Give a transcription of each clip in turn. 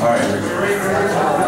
All right.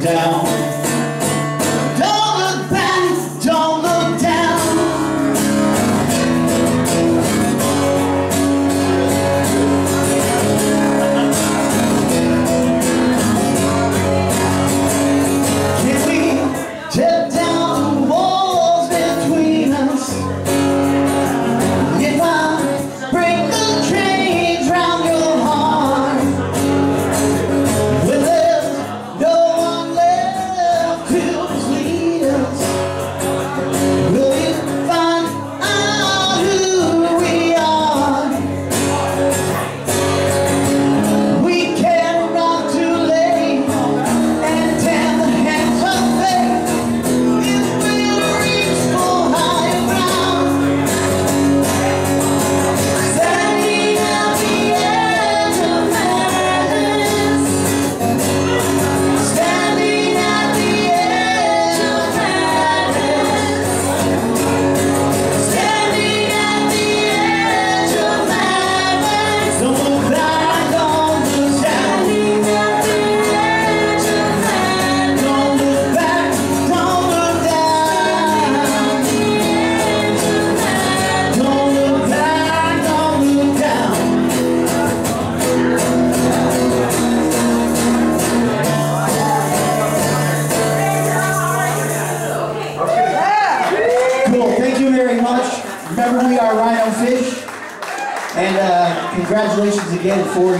down. we are Rhino Fish. And uh, congratulations again for